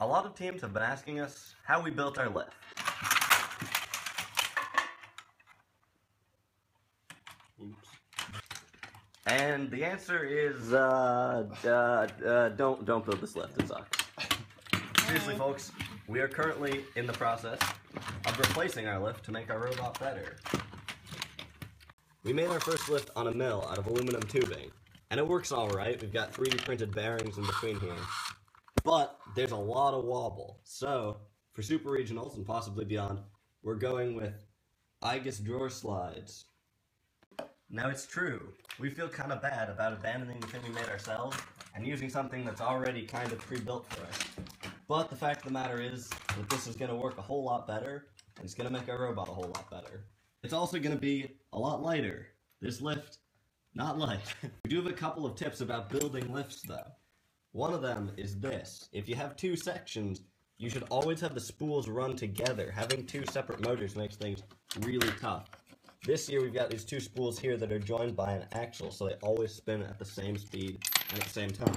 A lot of teams have been asking us how we built our lift. Oops. And the answer is, uh, uh, uh, don't, don't build this lift, it sucks. Seriously, folks, we are currently in the process of replacing our lift to make our robot better. We made our first lift on a mill out of aluminum tubing, and it works alright. We've got 3D printed bearings in between here. But there's a lot of wobble. So, for super regionals and possibly beyond, we're going with Igus drawer slides. Now it's true. We feel kind of bad about abandoning the thing we made ourselves and using something that's already kind of pre-built for us. But the fact of the matter is that this is going to work a whole lot better, and it's going to make our robot a whole lot better. It's also going to be a lot lighter. This lift, not light. we do have a couple of tips about building lifts though. One of them is this. If you have two sections, you should always have the spools run together. Having two separate motors makes things really tough. This year we've got these two spools here that are joined by an axle, so they always spin at the same speed and at the same time.